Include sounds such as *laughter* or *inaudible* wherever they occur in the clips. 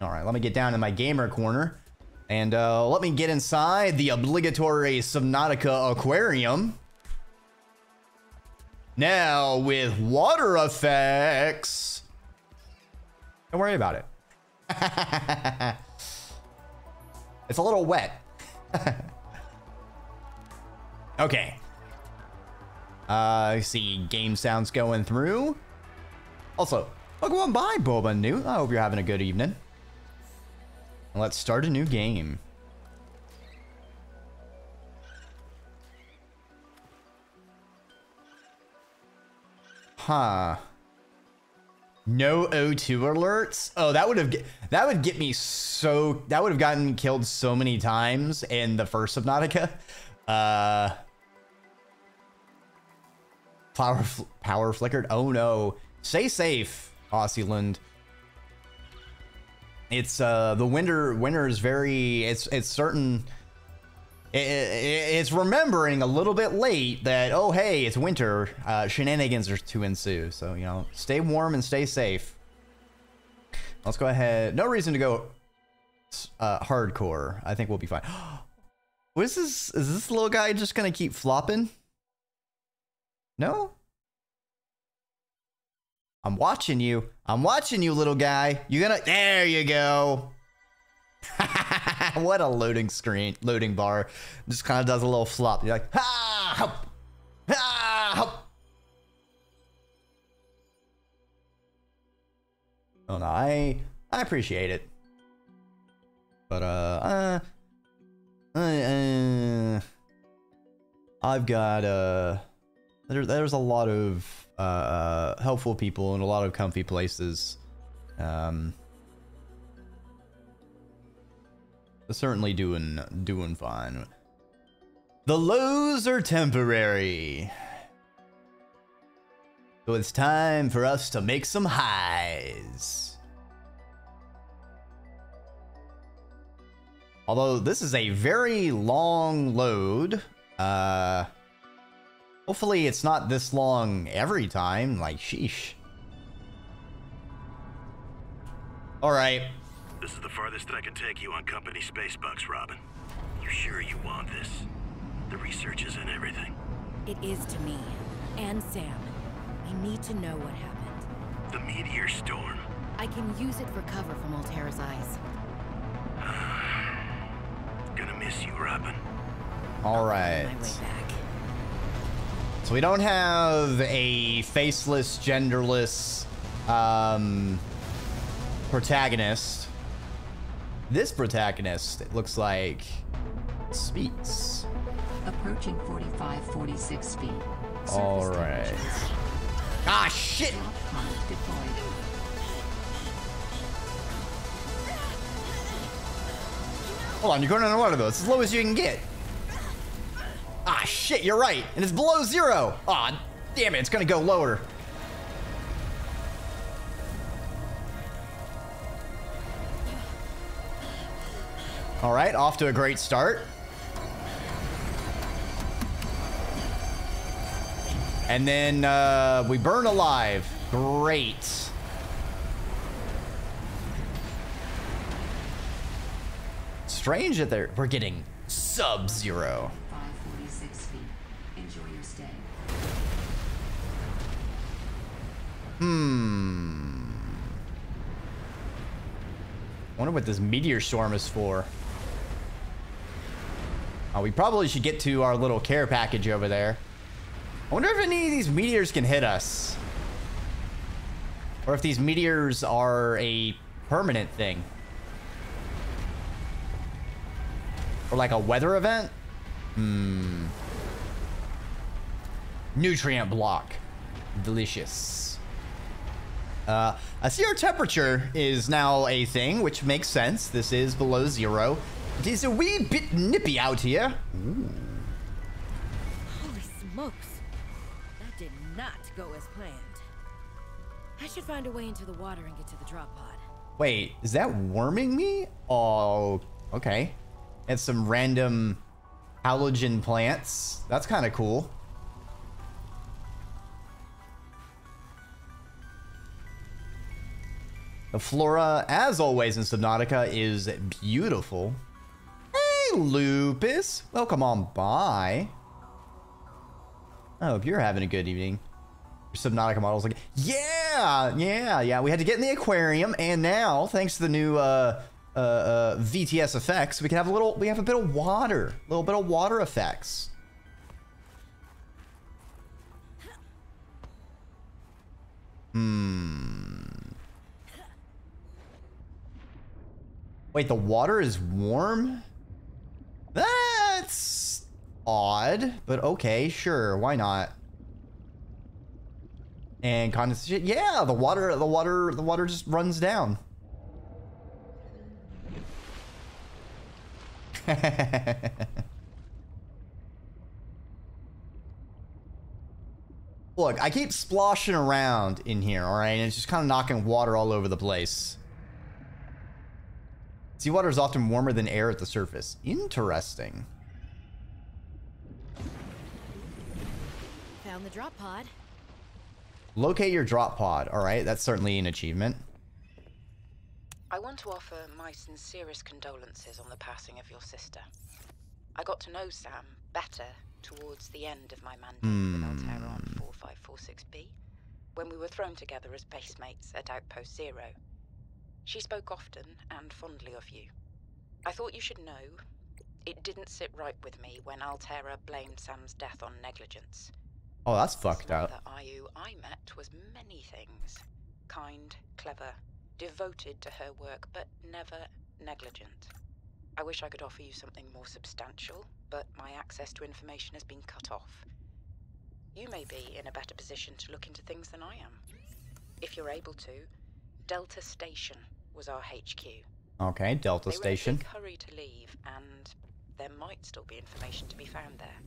All right, let me get down in my gamer corner. And uh, let me get inside the obligatory Subnautica aquarium. Now with water effects. Don't worry about it. *laughs* it's a little wet. *laughs* okay. Uh, I see game sounds going through. Also, welcome by, Boba Newt. I hope you're having a good evening. Let's start a new game. Huh. No O2 alerts? Oh, that would have that would get me so that would have gotten me killed so many times in the first Subnautica. Uh Power power flickered. Oh no. Stay safe, Ossiland. It's uh the winter winter is very it's it's certain it, it, it's remembering a little bit late that oh hey it's winter uh, shenanigans are to ensue. So you know stay warm and stay safe. Let's go ahead. No reason to go uh, hardcore. I think we'll be fine. *gasps* What is this is this little guy just gonna keep flopping? No? I'm watching you I'm watching you little guy You're gonna there you go *laughs* what a loading screen, loading bar. Just kind of does a little flop. You're like, ah, help, ah, help. Oh no, I I appreciate it, but uh, uh, uh I've got uh, there's there's a lot of uh, uh helpful people and a lot of comfy places. Um, certainly doing doing fine. The lows are temporary. So it's time for us to make some highs. Although this is a very long load. Uh, hopefully it's not this long every time. Like, sheesh. All right. This is the farthest that I can take you on company space bucks, Robin. You sure you want this? The research is in everything. It is to me. And Sam. I need to know what happened. The meteor storm. I can use it for cover from Alterra's eyes. *sighs* Gonna miss you, Robin. All right. So we don't have a faceless, genderless um, protagonist. This protagonist, it looks like, speaks. Approaching 45, 46 feet. All right. Ah, shit! Hold on, you're going underwater though. It's as low as you can get. Ah, shit, you're right. And it's below zero. Ah, oh, damn it, it's gonna go lower. All right, off to a great start. And then uh, we burn alive. Great. Strange that we're getting sub-zero. Hmm. Wonder what this meteor storm is for. Uh, we probably should get to our little care package over there. I wonder if any of these meteors can hit us. Or if these meteors are a permanent thing. Or like a weather event? Hmm. Nutrient block. Delicious. Uh, I see our temperature is now a thing, which makes sense. This is below zero. It is a wee bit nippy out here. Ooh. Holy smokes. That did not go as planned. I should find a way into the water and get to the drop pod. Wait, is that warming me? Oh, okay. And some random halogen plants. That's kind of cool. The flora, as always in Subnautica, is beautiful. Hey, Lupus. Welcome on by. I hope you're having a good evening. Your Subnautica model's like, yeah, yeah, yeah. We had to get in the aquarium, and now, thanks to the new uh, uh, uh, VTS effects, we can have a little, we have a bit of water, a little bit of water effects. Hmm. Wait, the water is warm? That's odd, but okay, sure, why not? And condensation, yeah, the water, the water, the water just runs down. *laughs* Look, I keep splashing around in here, alright? And it's just kind of knocking water all over the place. Seawater is often warmer than air at the surface. Interesting. Found the drop pod. Locate your drop pod. Alright, that's certainly an achievement. I want to offer my sincerest condolences on the passing of your sister. I got to know Sam better towards the end of my mandate with hmm. Alterra on 4546B, when we were thrown together as basemates at Outpost Zero. She spoke often and fondly of you. I thought you should know it didn't sit right with me when Alterra blamed Sam's death on negligence. Oh, that's fucked up. The Ayou I met was many things. Kind, clever, devoted to her work, but never negligent. I wish I could offer you something more substantial, but my access to information has been cut off. You may be in a better position to look into things than I am. If you're able to, Delta Station was our HQ. Okay, Delta They were in a Station. big hurry to leave, and there might still be information to be found there.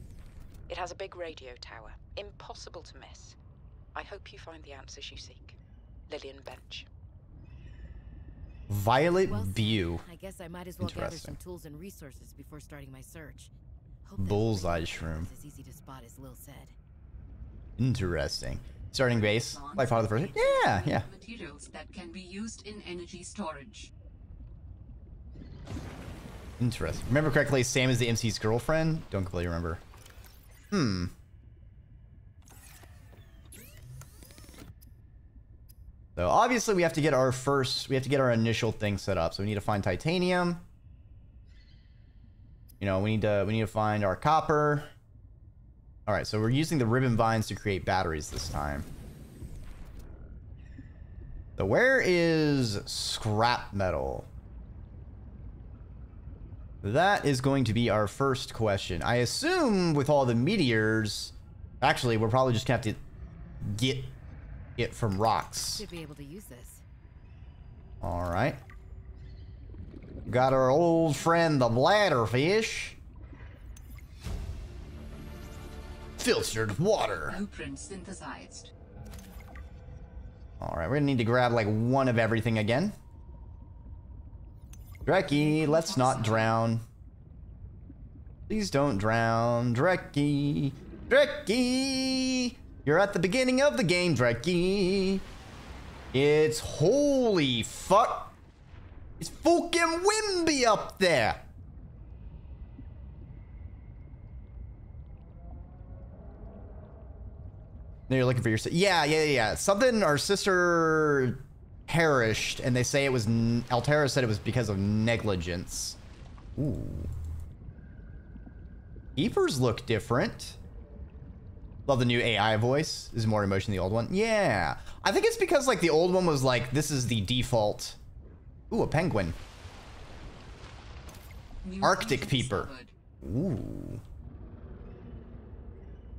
It has a big radio tower, impossible to miss. I hope you find the answers you seek. Lillian Bench. Violet Well. View. I guess I might as well gather some tools and resources before starting my search. Hope Bullseye radio shroom. as easy to spot as Lil said. Interesting. Starting base. Like part of the first. Yeah, yeah. Materials that can be used in energy storage. Interesting. Remember correctly, Sam is the MC's girlfriend? Don't completely remember. Hmm. So obviously we have to get our first, we have to get our initial thing set up. So we need to find titanium. You know, we need to, we need to find our copper. All right, so we're using the ribbon vines to create batteries this time. So where is scrap metal? That is going to be our first question. I assume with all the meteors, actually, we're probably just gonna have to get it from rocks. Should be able to use this. All right. Got our old friend, the bladderfish. Filtered water. Blueprint synthesized. All right, we're gonna need to grab like one of everything again. Dreki, let's not drown. Please don't drown. Dreki. Dreki! You're at the beginning of the game, Dreki. It's holy fuck. It's fucking Wimby up there. No, You're looking for your si- yeah, yeah, yeah, yeah. Something our sister perished, and they say it was n- Alterra said it was because of negligence. Ooh. Keepers look different. Love the new AI voice. This is more emotion than the old one. Yeah. I think it's because like the old one was like this is the default. Ooh, a penguin. New Arctic peeper. discovered. Ooh.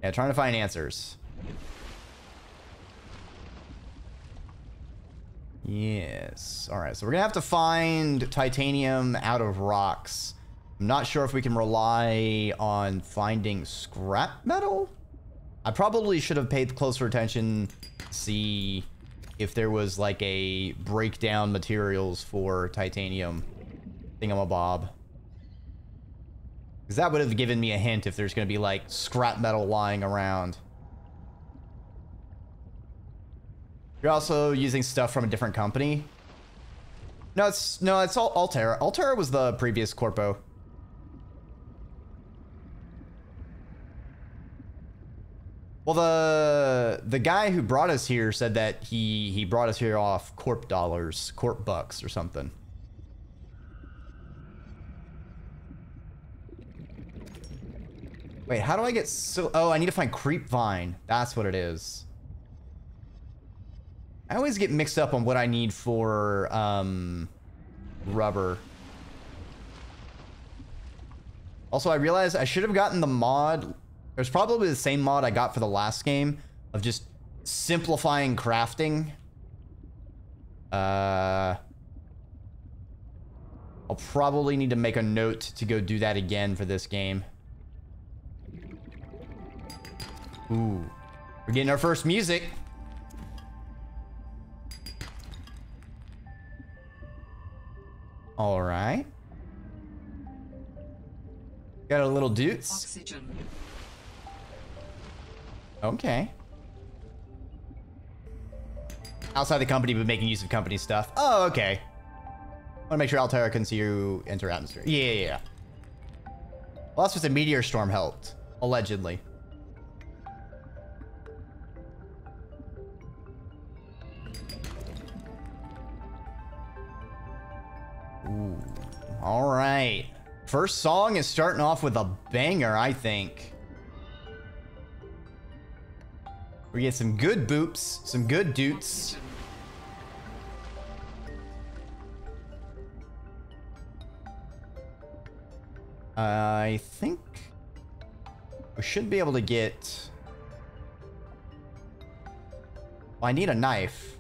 Yeah, trying to find answers. Yes. All right. So we're gonna have to find titanium out of rocks. I'm not sure if we can rely on finding scrap metal. I probably should have paid closer attention to see if there was like a breakdown materials for titanium thingamabob. Because that would have given me a hint if there's going to be like scrap metal lying around. You're also using stuff from a different company. No, it's no, it's all Alterra. Alterra was the previous corpo. Well, the the guy who brought us here said that he he brought us here off corp dollars, corp bucks or something. Wait, how do I get so? Oh, I need to find creep vine. That's what it is. I always get mixed up on what I need for um, rubber. Also, I realized I should have gotten the mod. It was probably the same mod I got for the last game of just simplifying crafting. Uh, I'll probably need to make a note to go do that again for this game. Ooh, we're getting our first music. All right. Got a little dutes. Oxygen. Okay. Outside the company, but making use of company stuff. Oh, okay. Want to make sure Alterra can see you enter atmosphere. Yeah, yeah, yeah. Well, that's what the meteor storm helped, allegedly. All right. First song is starting off with a banger, I think. We get some good boops, some good dutes. I think we should be able to get. Well, I need a knife.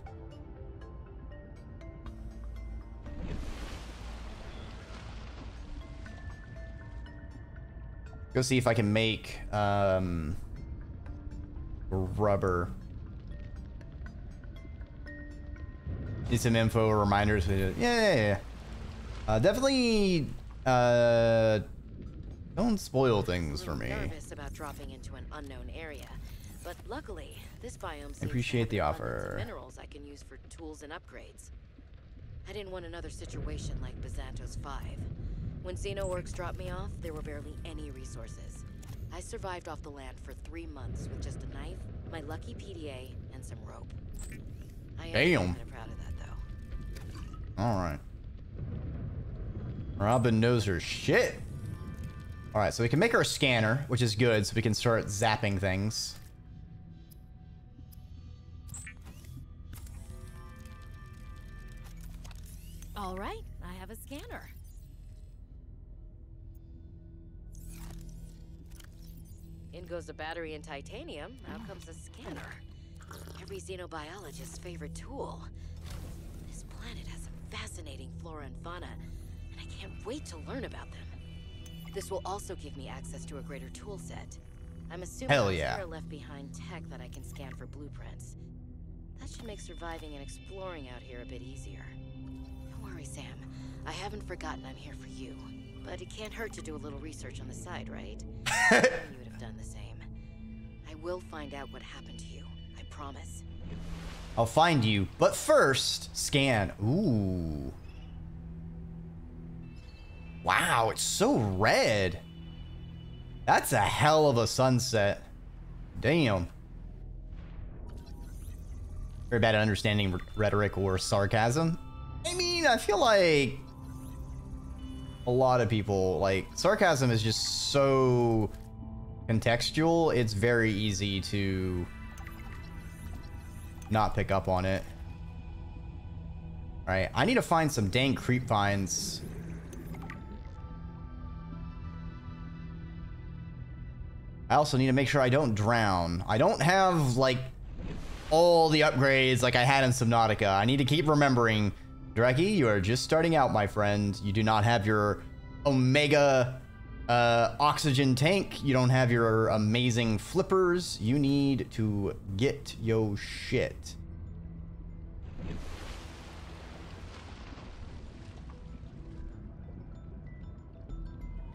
Go see if I can make um, rubber. Need some info or reminders. Yeah, yeah, yeah. Uh, definitely. Uh, don't spoil things for me. Nervous about dropping into an unknown area, but luckily this biome seems to appreciate the an abundance of offer. Minerals I can use for tools and upgrades. I didn't want another situation like Byzantos 5. When Xenoworks dropped me off, there were barely any resources. I survived off the land for three months with just a knife, my lucky PDA, and some rope. I am Damn. kind of proud of that, though. All right. Robin knows her shit. All right, so we can make our scanner, which is good, so we can start zapping things. All right, I have a scanner. In goes a battery and titanium. Out comes a scanner. Every xenobiologist's favorite tool. This planet has some fascinating flora and fauna, and I can't wait to learn about them. This will also give me access to a greater tool set. I'm assuming Hell yeah. Sarah left behind tech that I can scan for blueprints. That should make surviving and exploring out here a bit easier. Don't worry, Sam. I haven't forgotten I'm here for you. But it can't hurt to do a little research on the side, right? *laughs* Done the same. I will find out what happened to you. I promise. I'll find you, but first, scan. Ooh. Wow, it's so red. That's a hell of a sunset. Damn. Very bad at understanding rhetoric or sarcasm. I mean, I feel like a lot of people like sarcasm is just so contextual. It's very easy to not pick up on it. Alright, I need to find some dang creep vines. I also need to make sure I don't drown. I don't have, like, all the upgrades like I had in Subnautica. I need to keep remembering, Dreki, you are just starting out, my friend. You do not have your Omega uh, oxygen tank. You don't have your amazing flippers. You need to get yo shit.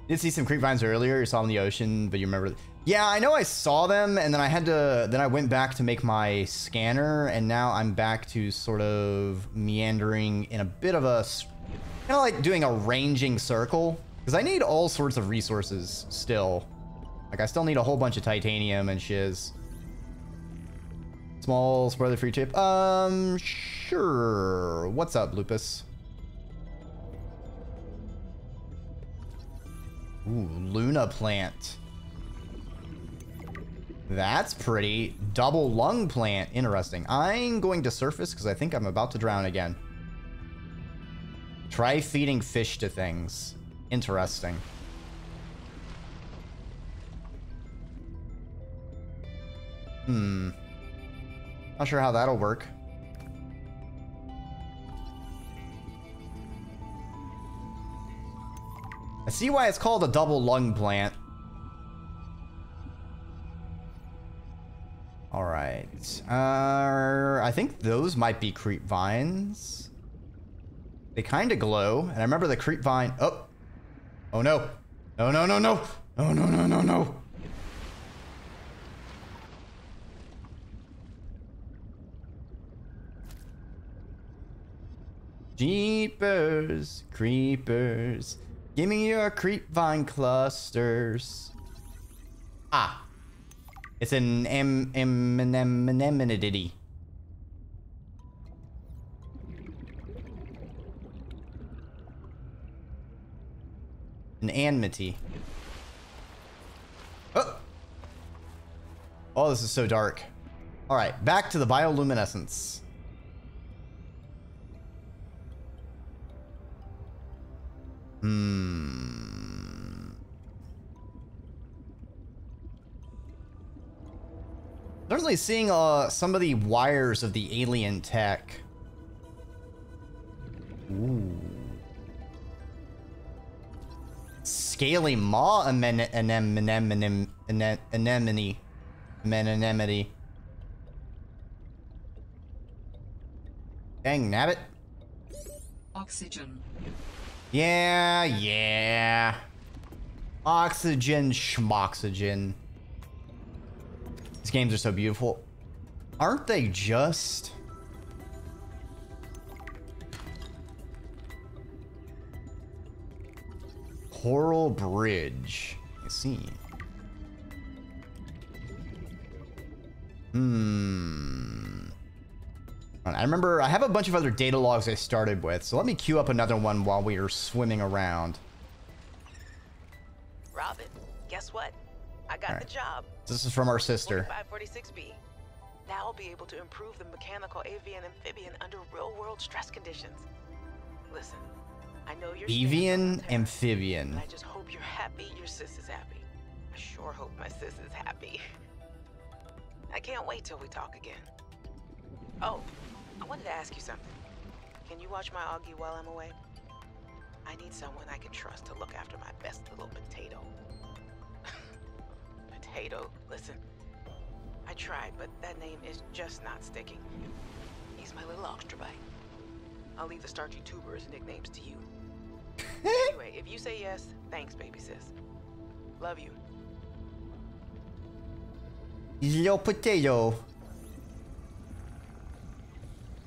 Did see some creep vines earlier. You saw them in the ocean, but you remember. Yeah, I know I saw them, and then I had to. Then I went back to make my scanner, and now I'm back to sort of meandering in a bit of a kind of like doing a ranging circle because I need all sorts of resources still. Like I still need a whole bunch of titanium and shiz. Small spoiler free chip. Um, sure. What's up, Lupus? Ooh, Luna plant. That's pretty. Double lung plant. Interesting. I'm going to surface because I think I'm about to drown again. Try feeding fish to things. Interesting. Hmm. Not sure how that'll work. I see why it's called a double lung plant. All right. Uh, I think those might be creep vines. They kind of glow, and I remember the creep vine. Oh, Oh no. No, no, no, no. No, no, no, no, no. Jeepers, creepers. Give me your creep vine clusters. Ah. It's an m m m m m em An enmity. Oh. oh, this is so dark. All right, back to the bioluminescence. Hmm. Certainly seeing uh, some of the wires of the alien tech. Scaly maw anemone anemone anemone anemone. Dang nabbit. Oxygen. Yeah, yeah. Oxygen, schmoxygen. These games are so beautiful. Aren't they just? Coral Bridge. I see. Hmm. I remember I have a bunch of other data logs I started with, so let me queue up another one while we are swimming around. Robin, guess what? I got All the job. This is from our sister. 546B. Now I'll be able to improve the mechanical avian amphibian under real-world stress conditions. Listen, know you're Avian amphibian. I just hope you're happy your sis is happy. I sure hope my sis is happy. I can't wait till we talk again. Oh, I wanted to ask you something. Can you watch my Augie while I'm away? I need someone I can trust to look after my best little potato. *laughs* potato, listen. I tried, but that name is just not sticking. He's my little Oxtrabite. I'll leave the starchy tubers nicknames to you. Anyway, if you say yes, thanks, baby sis. Love you. Little potato.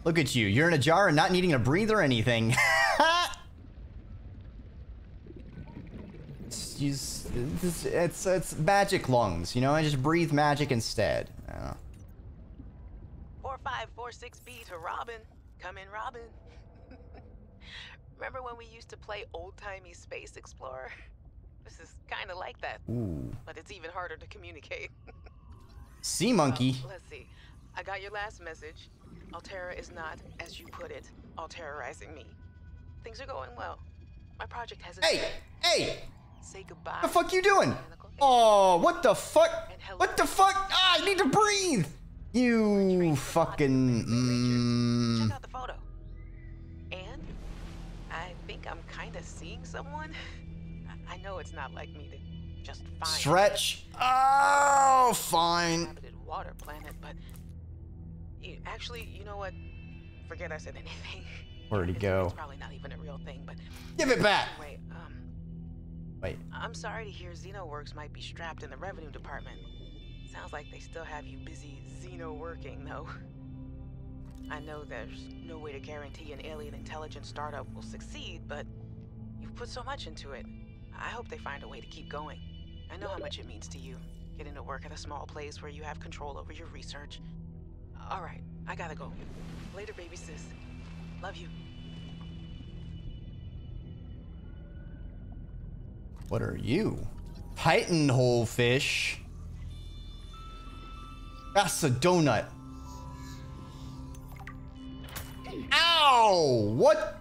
Look at you. You're in a jar and not needing to breathe or anything. *laughs* it's, it's, it's, it's magic lungs, you know? I just breathe magic instead. I don't know. 4546B to Robin. Come in, Robin. Remember when we used to play old timey Space Explorer? *laughs* This is kind of like that, Ooh. but it's even harder to communicate. *laughs* Sea monkey. Well, let's see. I got your last message. Alterra is not, as you put it, all-terrorizing me. Things are going well. My project has. Hey! Hey! Say goodbye. What the fuck you doing? Oh, what the fuck? What the fuck? Ah, I need to breathe! You fucking. Mm, Check out the photo. Of seeing someone. I- know it's not like me to just find stretch. Oh, fine. inhabited water planet, but you, actually, you know what? Forget I said anything. Where'd he It's- go? It's probably not even a real thing, but Give it back. anyway, um, Wait. I'm sorry to hear Xenoworks might be strapped in the revenue department. Sounds like they still have you busy Xeno working, though. I know there's no way to guarantee an alien intelligence startup will succeed, but you've put so much into it. I hope they find a way to keep going. I know how much it means to you, getting to work at a small place where you have control over your research. All right, I gotta go. Later, baby sis. Love you. What are you? Titan holefish. That's a donut. Ow! What?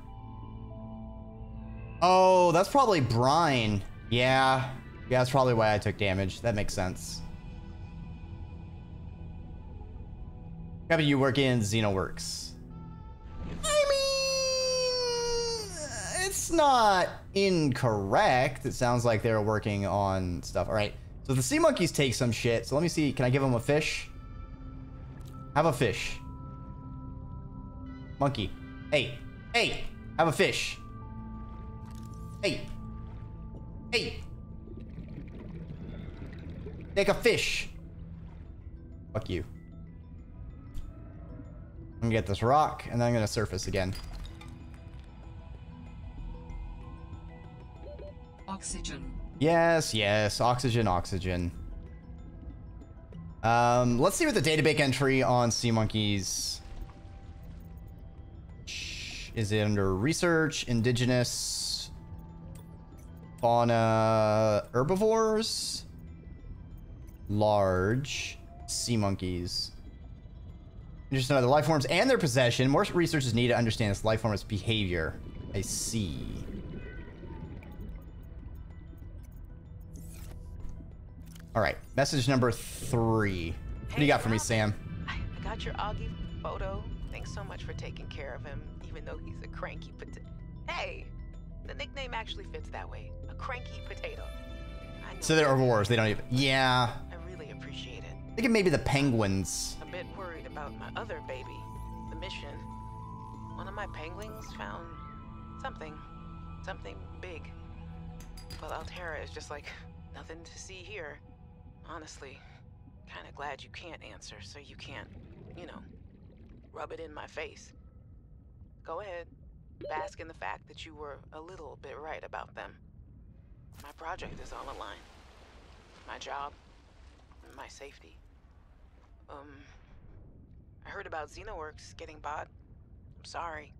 Oh, that's probably brine. Yeah. Yeah, that's probably why I took damage. That makes sense. How you work in Xenoworks? I mean, it's not incorrect. It sounds like they're working on stuff. All right. So the sea monkeys take some shit. So let me see. Can I give them a fish? Have a fish. Monkey. Hey. Hey. Have a fish. Hey. Hey. Take a fish. Fuck you. I'm gonna get this rock, and then I'm gonna surface again. Oxygen. Yes, yes. Oxygen, oxygen. Um, let's see what the database entry on sea monkeys. Is it under research, indigenous, fauna, uh, herbivores, large, sea monkeys? Know the life forms and their possession. More research is needed to understand this life form's behavior. I see. All right, message number three. What do you got for me, Sam? I got your Augie photo. Thanks so much for taking care of him, even though he's a cranky potato. Hey, the nickname actually fits that way. Cranky potato. So they're herbivores. They don't even. Yeah, I really appreciate it. I think maybe the penguins. A bit worried about my other baby, the mission. One of my penguins found something, something big. Well, Alterra is just like nothing to see here. Honestly, kind of glad you can't answer, so you can't, you know, rub it in my face. Go ahead, bask in the fact that you were a little bit right about them. My project is the line. My job, my safety. Um, I heard about Xenoworks getting bought. I'm sorry.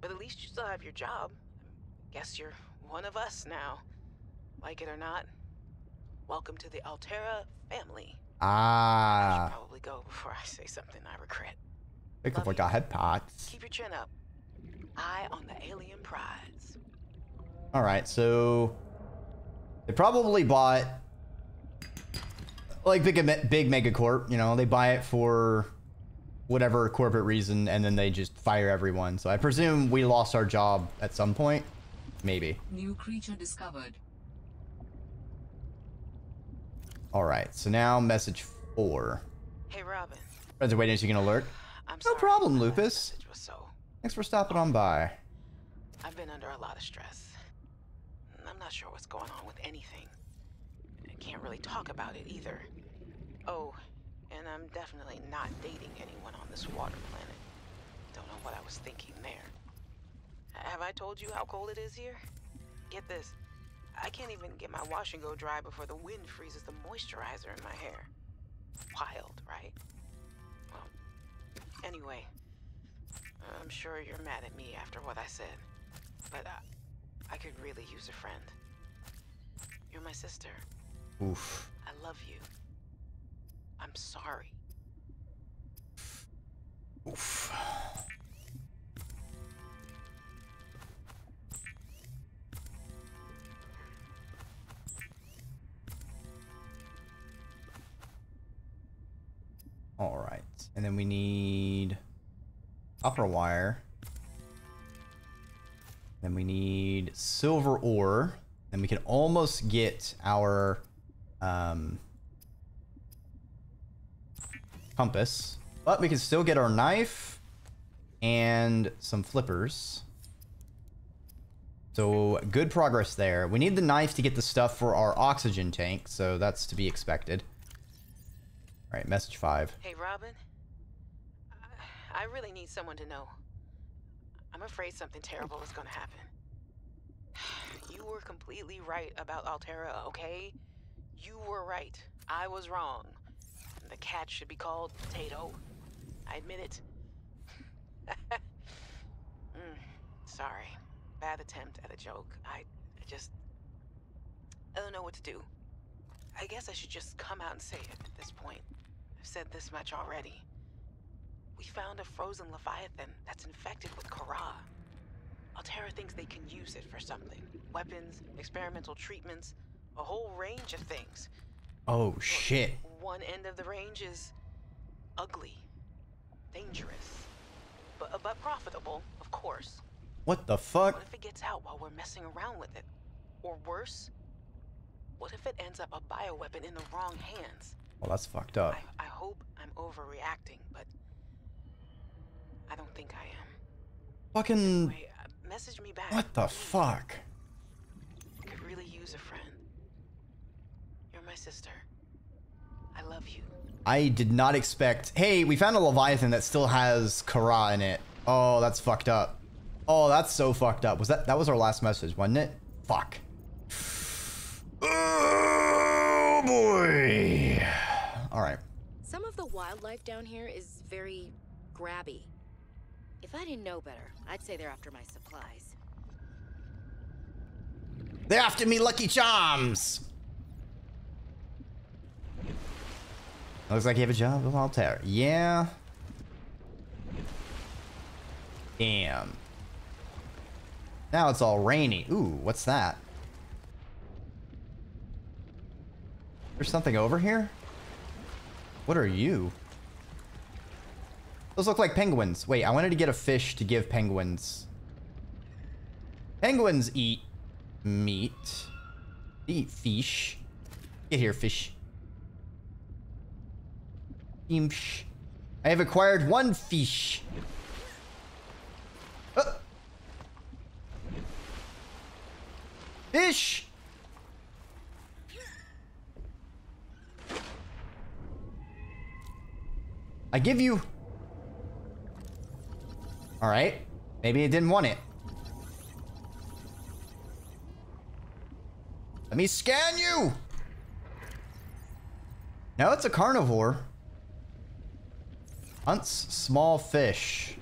But at least you still have your job. Guess you're one of us now. Like it or not. Welcome to the Alterra family. I Ah, should probably go before I say something I regret. think of like a head pots. Keep your chin up. Eye on the alien prize. All right, so they probably bought like big big megacorp. You know, they buy it for whatever corporate reason, and then they just fire everyone. So I presume we lost our job at some point. Maybe. New creature discovered. All right, so now message four. Hey, Robin. Friends are waiting so you can alert. I'm No sorry problem, Lupus. was so Thanks for stopping on by. I've been under a lot of stress. Not sure what's going on with anything. I can't really talk about it either. Oh, and I'm definitely not dating anyone on this water planet. Don't know what I was thinking there. Have I told you how cold it is here? Get this. I can't even get my wash and go dry before the wind freezes the moisturizer in my hair. Wild, right? Well, anyway, I'm sure you're mad at me after what I said, but I, I could really use a friend. You're my sister. Oof. I love you. I'm sorry. Oof. All right, and then we need copper wire. Then we need silver ore. Then we can almost get our um, compass. But we can still get our knife and some flippers. So good progress there. We need the knife to get the stuff for our oxygen tank, so that's to be expected. All right, message five. Hey, Robin. I- I really need someone to know. I'm afraid something terrible is gonna happen. *sighs* You were completely right about Alterra, okay? You were right. I was wrong. The cat should be called Potato. I admit it. *laughs* mm, sorry. Bad attempt at a joke. I, I just. I don't know what to do. I guess I should just come out and say it at this point. I've said this much already. We found a frozen Leviathan that's infected with Kharaa. Alterra thinks they can use it for something weapons, experimental treatments, a whole range of things. Oh shit. One end of the range is ugly, dangerous, but, but profitable, of course. What the fuck? What if it gets out while we're messing around with it? Or worse, what if it ends up a bioweapon in the wrong hands? Well, that's fucked up. I, I hope I'm overreacting, but I don't think I am. Fucking. Wait, uh, message me back. What the fuck? I could really use a friend. You're my sister. I love you. I did not expect. Hey, we found a Leviathan that still has Kharaa in it. Oh, that's fucked up. Oh, that's so fucked up. Was that that was our last message, wasn't it? Fuck. Oh boy. All right. Some of the wildlife down here is very grabby. If I didn't know better, I'd say they're after my supplies. They're after me, Lucky Charms. Looks like you have a job with Altair. Yeah. Damn. Now it's all rainy. Ooh, what's that? There's something over here? What are you? Those look like penguins. Wait, I wanted to get a fish to give penguins. Penguins eat meat. They eat fish. Get here, fish. Imsh. I have acquired one fish. Uh. Fish! I give you... Alright. Maybe it didn't want it. Let me scan you! No, it's a carnivore. Hunts small fish.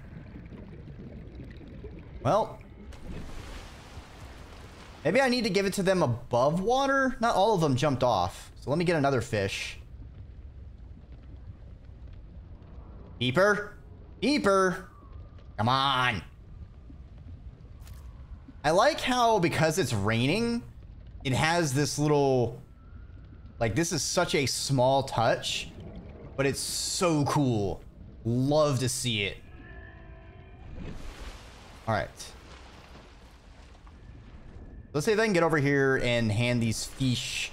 Well. Maybe I need to give it to them above water? Not all of them jumped off. So let me get another fish. Beeper? Beeper! Come on! I like how, because it's raining, it has this little... Like, this is such a small touch, but it's so cool. Love to see it. Alright. Let's see if I can get over here and hand these fish.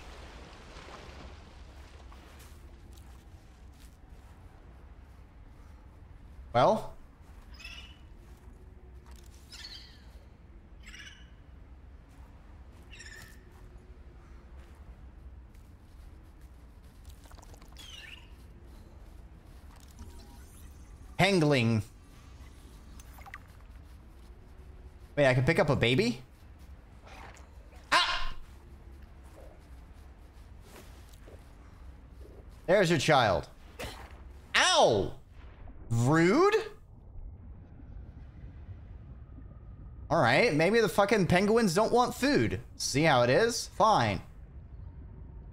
Well? Pengling. Wait, I can pick up a baby? Ah! There's your child. Ow! Rude? Alright, maybe the fucking penguins don't want food. See how it is? Fine.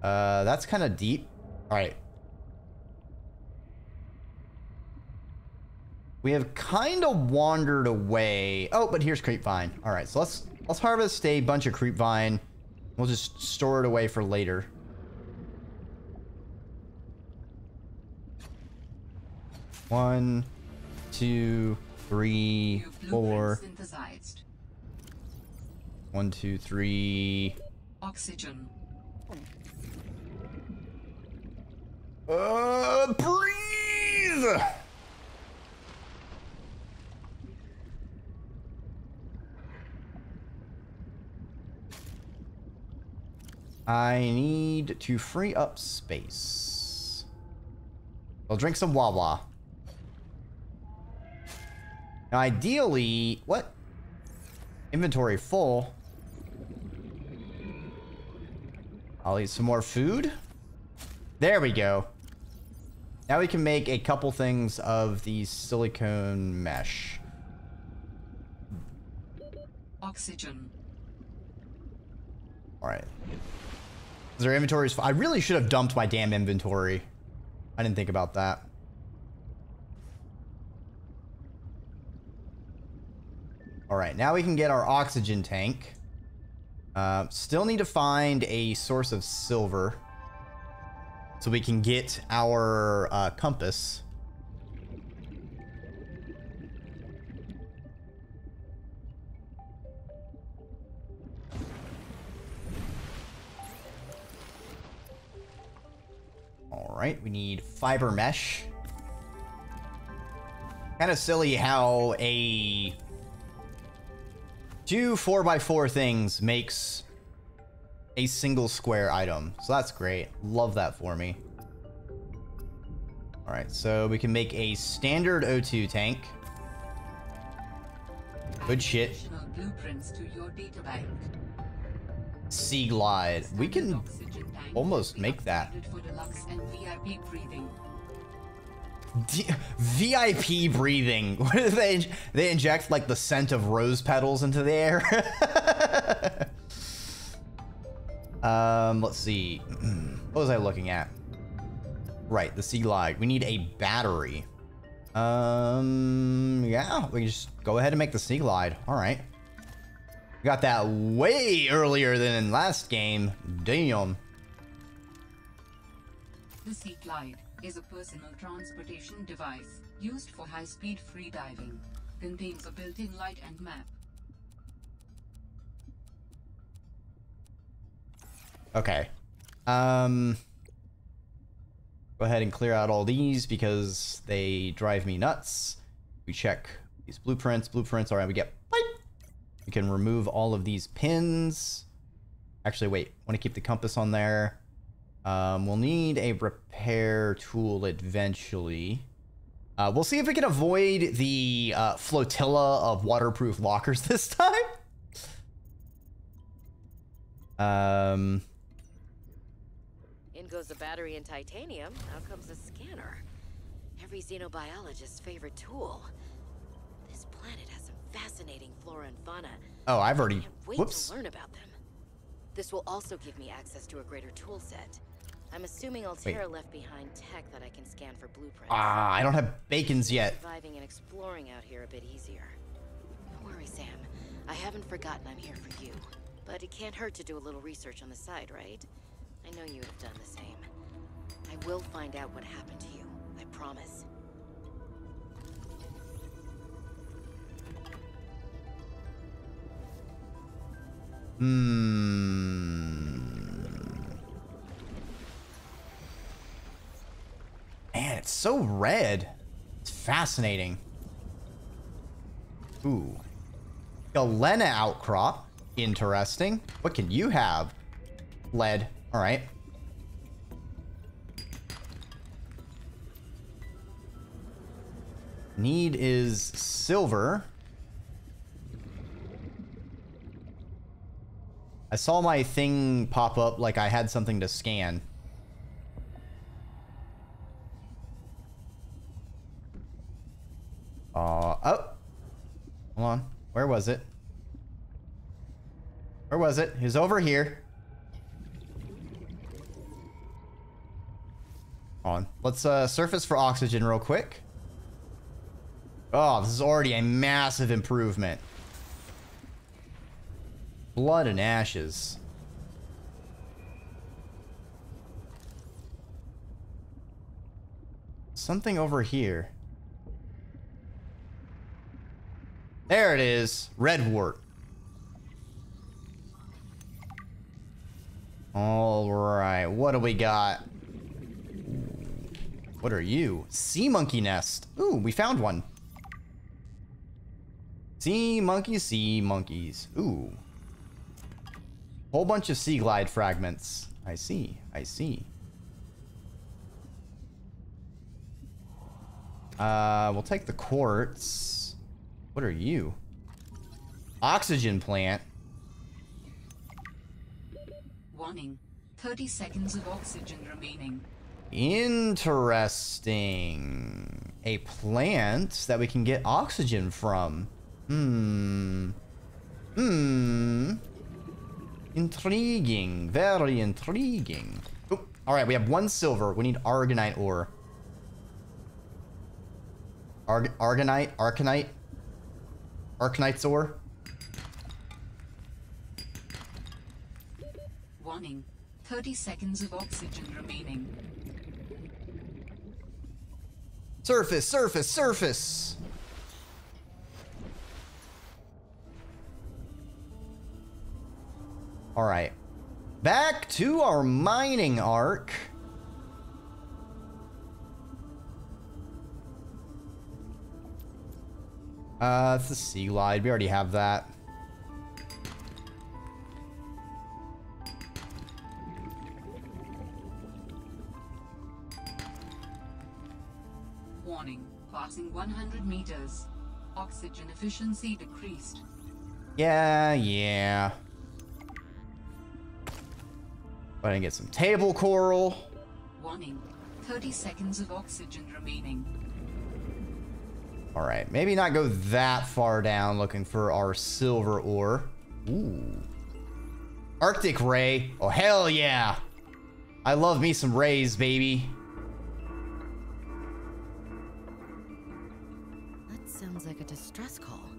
Uh, that's kind of deep. Alright. We have kind of wandered away. Oh, but here's creepvine. All right, so let's let's harvest a bunch of creepvine. We'll just store it away for later. One, two, three, four. One, two, three. Oxygen. Uh, breathe. I need to free up space. I'll drink some Wawa. Now, ideally, what? Inventory full. I'll eat some more food. There we go. Now we can make a couple things of the silicone mesh. Oxygen. All right. Is there inventories? I really should have dumped my damn inventory. I didn't think about that. All right, now we can get our oxygen tank. Uh, still need to find a source of silver so we can get our uh, compass. All right, we need fiber mesh. Kind of silly how a two 4x4 things makes a single square item. So that's great. Love that for me. All right, so we can make a standard O2 tank. Good shit. Sea glide. We can almost make that. D VIP breathing. *laughs* What do they they inject like the scent of rose petals into the air? *laughs* um, let's see. *clears throat* What was I looking at? Right, the sea glide. We need a battery. Um, yeah, we just go ahead and make the sea glide. All right. Got that way earlier than in last game. Damn. The Sea Glide is a personal transportation device used for high-speed free freediving. Contains a built-in light and map. Okay. Um, go ahead and clear out all these because they drive me nuts. We check these blueprints. Blueprints. All right, we get pipe. We can remove all of these pins. Actually, wait. Want to keep the compass on there. Um, we'll need a repair tool eventually. Uh, we'll see if we can avoid the uh, flotilla of waterproof lockers *laughs* this time. Um, In goes the battery and titanium. Out comes the scanner. Every xenobiologist's favorite tool. This planet fascinating flora and fauna. oh, I've already. Can't wait Whoops. to learn about them. This will also give me access to a greater tool set. I'm assuming Alterra left behind tech that I can scan for blueprints. Ah, I don't have bacons yet. Surviving and exploring out here a bit easier. Don't worry, Sam. I haven't forgotten I'm here for you. But it can't hurt to do a little research on the side, right? I know you would have done the same. I will find out what happened to you. I promise. Hmm. Man, it's so red. It's fascinating. Ooh. Galena outcrop. Interesting. What can you have? Lead. All right. Need is silver. I saw my thing pop up like I had something to scan. Uh, oh. Hold on. Where was it? Where was it? He's over here. Hold on. Let's uh, surface for oxygen real quick. Oh, this is already a massive improvement. Blood and ashes. Something over here. There it is. Redwort. All right. What do we got? What are you? Sea monkey nest. Ooh, we found one. Sea monkeys, sea monkeys. Ooh. Whole bunch of sea glide fragments. I see. I see. Uh, we'll take the quartz. What are you? Oxygen plant. Warning. 30 seconds of oxygen remaining. Interesting. A plant that we can get oxygen from. Hmm. Hmm. Intriguing. Very intriguing. Oop. All right, we have one silver. We need argonite ore. Arg argonite? Arcanite? Arcanite's ore? Warning. 30 seconds of oxygen remaining. Surface, surface, surface! Alright. Back to our mining arc. Uh, it's the sea glide. We already have that. Warning. Passing 100 meters. Oxygen efficiency decreased. Yeah, yeah. Go ahead and get some table coral. Warning. 30 seconds of oxygen remaining. All right, maybe not go that far down looking for our silver ore. Ooh. Arctic ray. Oh, hell yeah. I love me some rays, baby. That sounds like a distress call.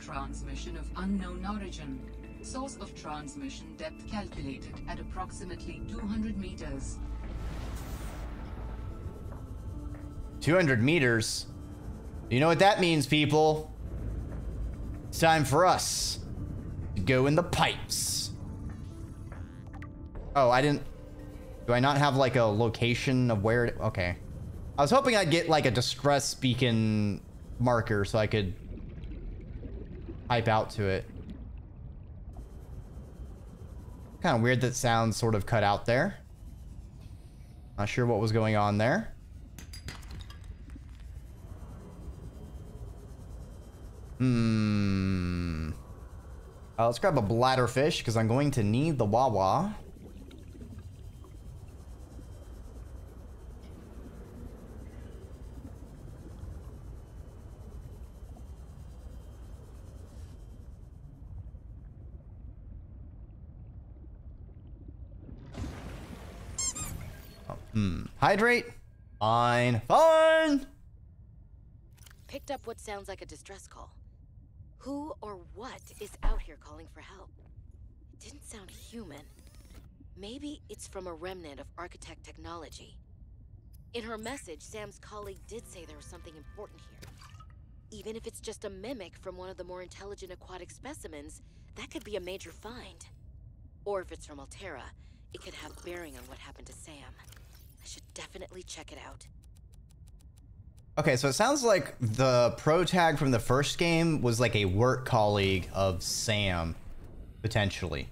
Transmission of unknown origin. Source of transmission depth calculated at approximately 200 meters. 200 meters. You know what that means, people? It's time for us to go in the pipes. Oh, I didn't... Do I not have, like, a location of where... It, okay. I was hoping I'd get, like, a distress beacon marker so I could pipe out to it. Kind of weird that sound sort of cut out there. Not sure what was going on there. Hmm. Uh, let's grab a bladder fish because I'm going to need the Wawa. Hmm. Hydrate? Fine. Fine! Picked up what sounds like a distress call. Who or what is out here calling for help? It didn't sound human. Maybe it's from a remnant of architect technology. In her message, Sam's colleague did say there was something important here. Even if it's just a mimic from one of the more intelligent aquatic specimens, that could be a major find. Or if it's from Alterra, it could have bearing on what happened to Sam. I should definitely check it out. Okay, so it sounds like the pro tag from the first game was like a work colleague of Sam, potentially.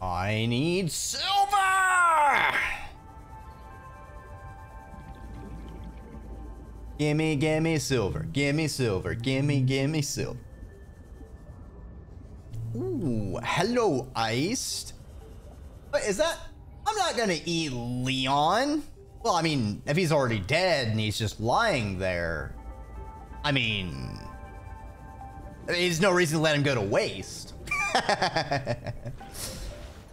I need silver! Gimme, gimme silver. Gimme silver. Gimme, gimme silver. Ooh, hello, iced. But is that... I'm not gonna eat Leon. Well, I mean, if he's already dead and he's just lying there... I mean... There's no reason to let him go to waste. *laughs*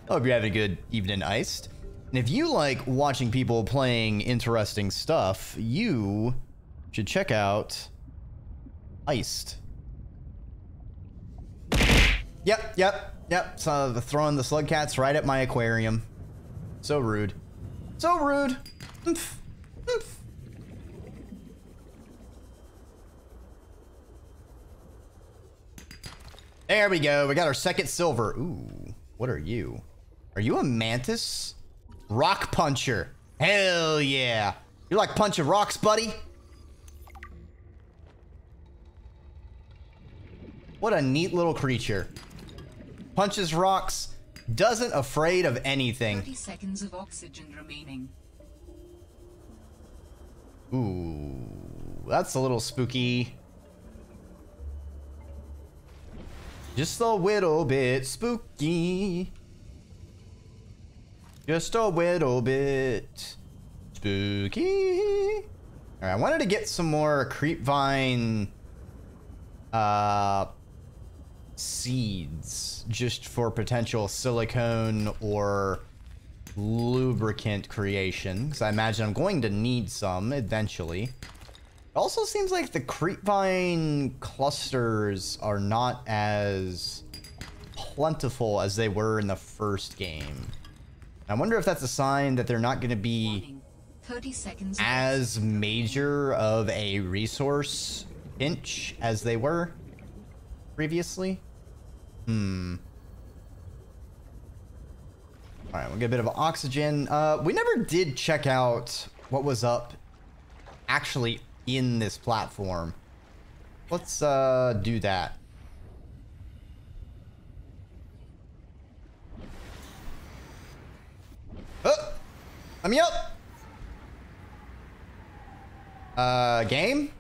Hope you're having a good evening, Iced. And if you like watching people playing interesting stuff, you should check out Iced. Yep, yep, yep. So throwing the slug cats right at my aquarium. So rude. So rude. Oomph. Oomph. There we go. We got our second silver. Ooh, what are you? Are you a mantis? Rock puncher. Hell yeah. You like punching rocks, buddy? What a neat little creature. Punches rocks, doesn't afraid of anything. 30 seconds of oxygen remaining. Ooh, that's a little spooky. Just a little bit spooky. Just a little bit spooky. All right, I wanted to get some more creepvine uh, seeds just for potential silicone or lubricant creation because I imagine I'm going to need some eventually. It also seems like the creepvine clusters are not as plentiful as they were in the first game. I wonder if that's a sign that they're not going to be 30 seconds. as major of a resource pinch as they were previously. Hmm. All right, we'll get a bit of oxygen. Uh, we never did check out what was up actually in this platform. Let's uh, do that. Oh, me up. Uh, game?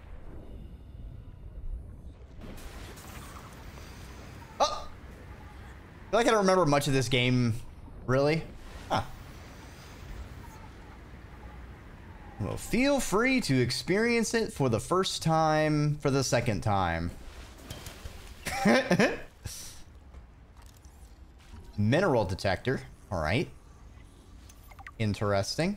Oh! I feel like I don't remember much of this game, really. Huh. Well, feel free to experience it for the first time, for the second time. *laughs* Mineral detector. All right. Interesting.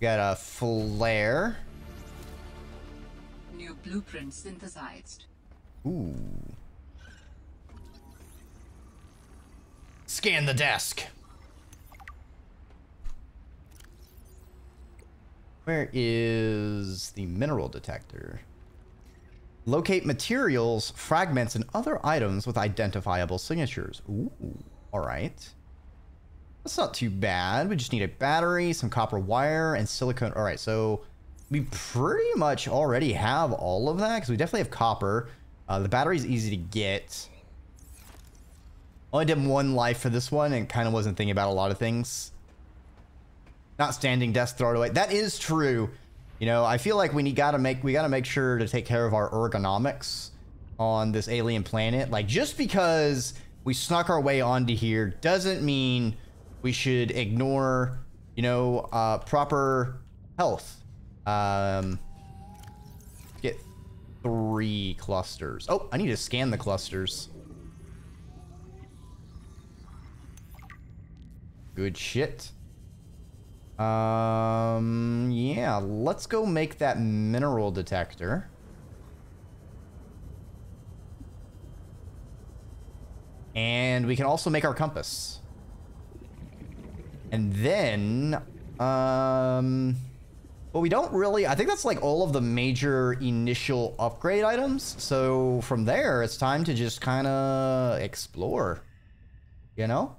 Got a flare. New blueprint synthesized. Ooh. Scan the desk. Where is the mineral detector? Locate materials, fragments, and other items with identifiable signatures. Ooh, all right. That's not too bad. We just need a battery, some copper wire, and silicone. All right, so we pretty much already have all of that because we definitely have copper. Uh, the battery's easy to get. Only did one life for this one and kind of wasn't thinking about a lot of things. Not standing desk, throw it away. That is true. You know, I feel like we need gotta make we gotta make sure to take care of our ergonomics on this alien planet. Like just because we snuck our way onto here doesn't mean we should ignore, you know, uh, proper health. Um, three clusters. Oh, I need to scan the clusters. Good shit. Um, yeah, let's go make that mineral detector. And we can also make our compass. And then, um, well, we don't really, I think that's like all of the major initial upgrade items. So from there, it's time to just kind of explore, you know?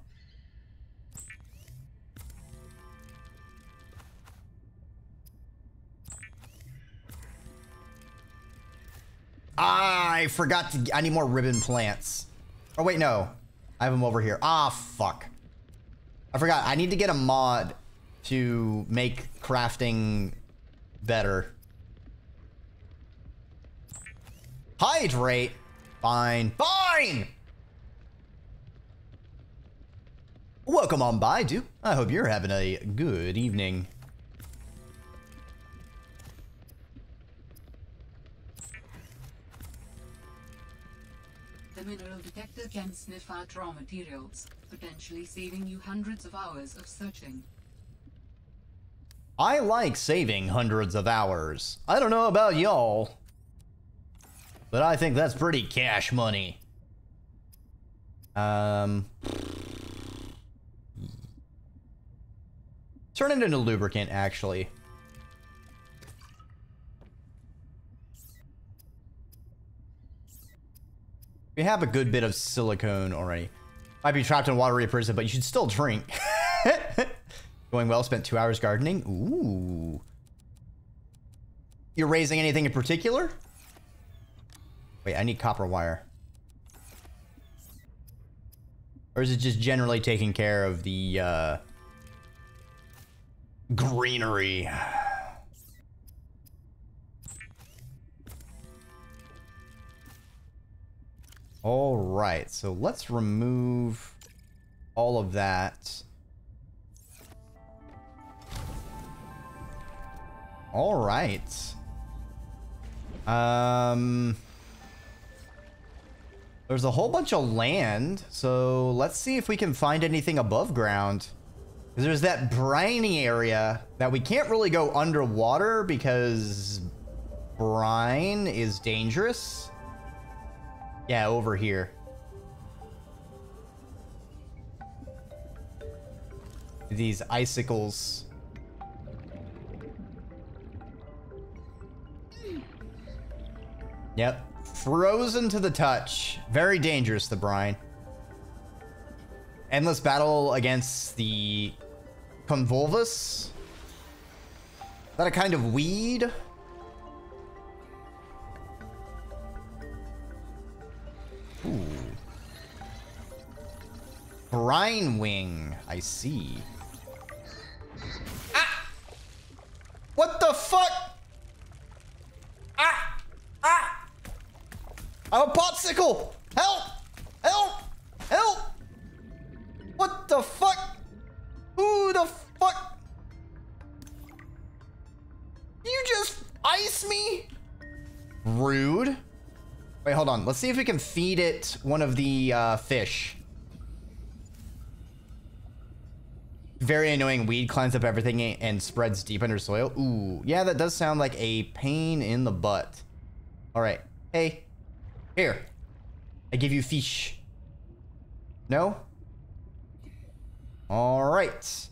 Ah, I forgot to, I need more ribbon plants. Oh, wait, no. I have them over here. Ah, fuck. I forgot. I need to get a mod to make crafting better. Hydrate. Fine. Fine! Welcome on by, Duke. I hope you're having a good evening. The mineral detector can sniff out raw materials, potentially saving you hundreds of hours of searching. I like saving hundreds of hours. I don't know about y'all, but I think that's pretty cash money. Um, turn it into lubricant, actually. We have a good bit of silicone already. Might be trapped in watery prison, but you should still drink. *laughs* Going well, spent two hours gardening. Ooh. You're raising anything in particular? Wait, I need copper wire. Or is it just generally taking care of the uh, greenery? All right, so let's remove all of that. All right. Um, there's a whole bunch of land, so let's see if we can find anything above ground. There's that briny area that we can't really go underwater because brine is dangerous. Yeah, over here. These icicles. Yep. Frozen to the touch. Very dangerous, the brine. Endless battle against the convolvulus. Is that a kind of weed? Ooh. Brine wing. I see. Ah! What the fuck? Ah! Ah! I'm a popsicle! Help! Help! Help! What the fuck? Who the fuck? You just ice me? Rude. Wait, hold on. Let's see if we can feed it one of the uh, fish. Very annoying weed climbs up everything and spreads deep under soil. Ooh, yeah, that does sound like a pain in the butt. All right. Hey, here. I give you fish. No? All right.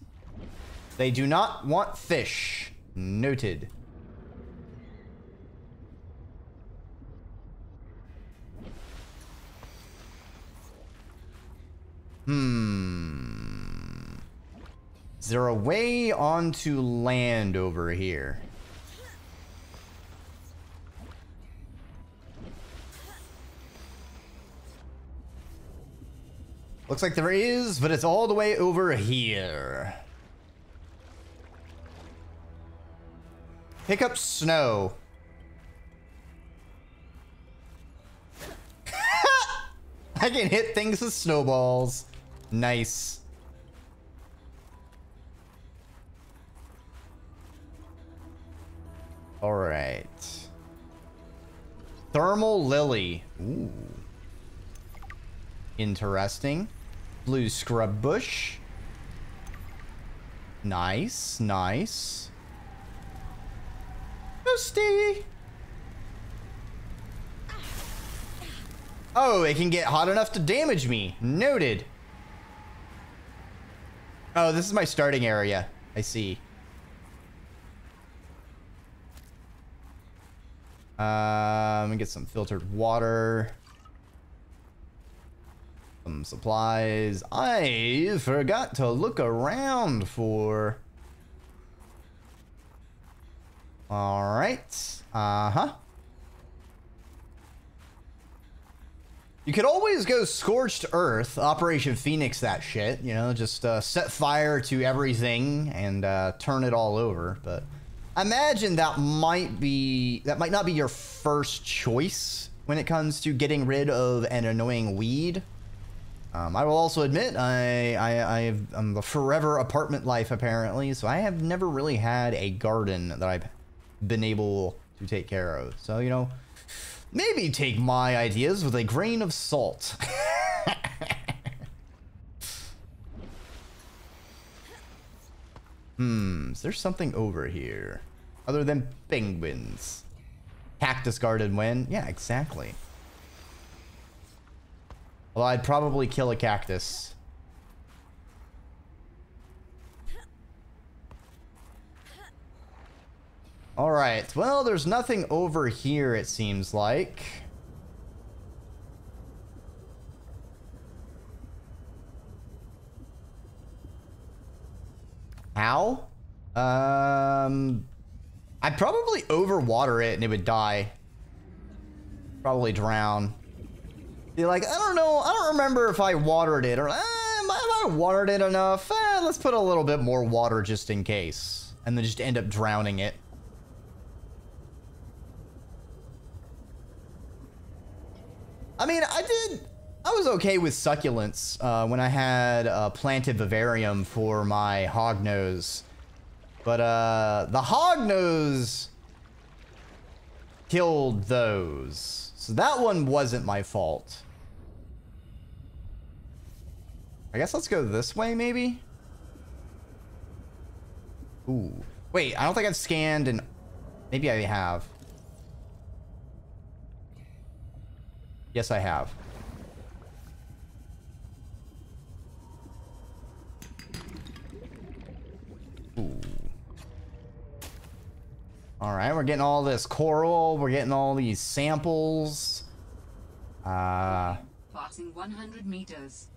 They do not want fish. Noted. Hmm. Is there a way onto land over here? Looks like there is, but it's all the way over here. Pick up snow. *laughs* I can hit things with snowballs. Nice. All right. Thermal lily. Ooh. Interesting. Blue scrub bush. Nice, nice. Toasty. Oh, it can get hot enough to damage me. Noted. Oh, this is my starting area. I see. Um, get some filtered water. Some supplies. I forgot to look around for... Alright. Uh-huh. You could always go Scorched Earth, Operation Phoenix that shit, you know, just uh, set fire to everything and uh, turn it all over, but imagine that might be, that might not be your first choice when it comes to getting rid of an annoying weed. Um, I will also admit, I, I, I have, I'm the forever apartment life apparently, so I have never really had a garden that I've been able to take care of. So, you know, maybe take my ideas with a grain of salt. *laughs* hmm, is there something over here other than penguins? Cactus garden when? Yeah, exactly. Well, I'd probably kill a cactus. Alright, well, there's nothing over here, it seems like. How? Um, I'd probably overwater it and it would die. Probably drown. Like, I don't know. I don't remember if I watered it or eh, have I watered it enough. Eh, let's put a little bit more water just in case, and then just end up drowning it. I mean, I did. I was okay with succulents uh, when I had a planted vivarium for my hognose. But uh, the hognose killed those. So that one wasn't my fault. I guess let's go this way, maybe? Ooh. Wait, I don't think I've scanned and... Maybe I have. Yes, I have. Ooh. All right, we're getting all this coral. We're getting all these samples. Uh, Passing 100 meters.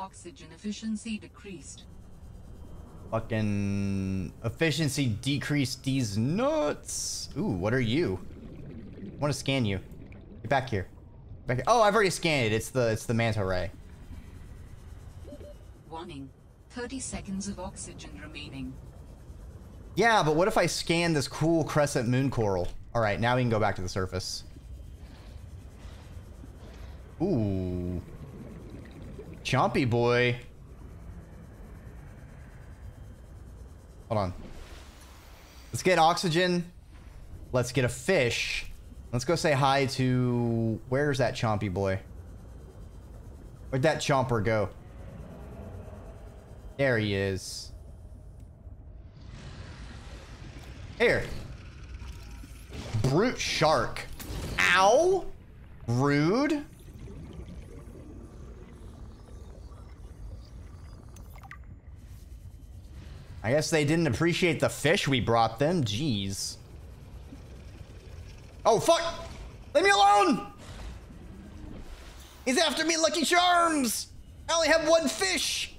Oxygen efficiency decreased. fucking efficiency decreased these nuts. Ooh, what are you? I want to scan you. Get back here. Back here. Oh, I've already scanned it. It's the it's the manta ray. Warning. 30 seconds of oxygen remaining. Yeah, but what if I scan this cool crescent moon coral? All right, now we can go back to the surface. Ooh. Chompy boy. Hold on. Let's get oxygen. Let's get a fish. Let's go say hi to... Where's that chompy boy? Where'd that chomper go? There he is. Here. Brute shark. Ow. Rude. I guess they didn't appreciate the fish we brought them. Jeez. Oh, fuck. Leave me alone. He's after me, Lucky Charms. I only have one fish.